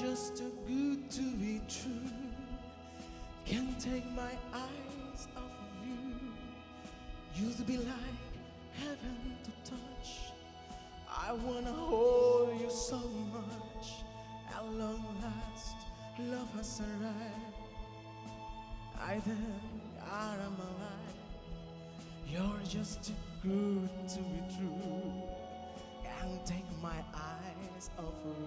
just too good to be true. Can't take my eyes off of you. Used be like heaven to touch. I wanna hold you so much. At long last, love has arrived. I think I'm alive. You're just too good to be true. Can't take my eyes off of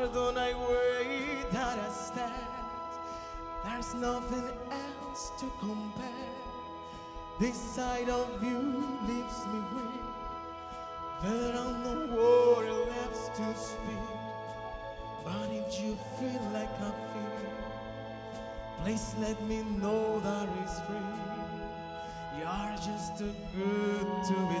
you. Pardon, I wait that I stand. There's nothing else to compare. This side of you leaves me weak. There are no words left to speak. But if you feel like I feel, please let me know that it's real. You're just too good to be